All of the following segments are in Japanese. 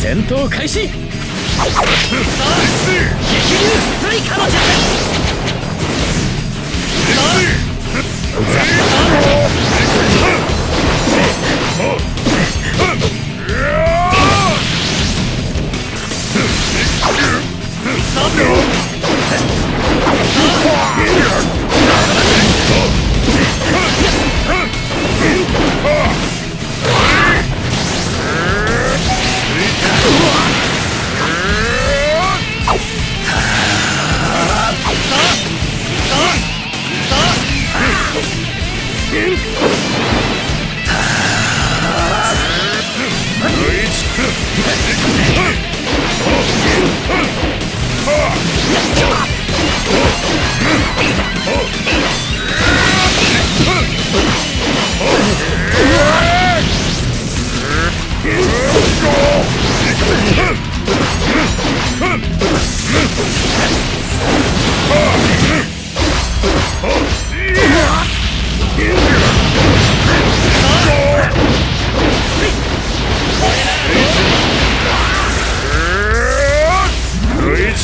戦闘開始 King?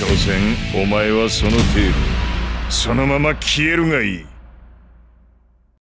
所詮お前はその程度。そのまま消えるがいい。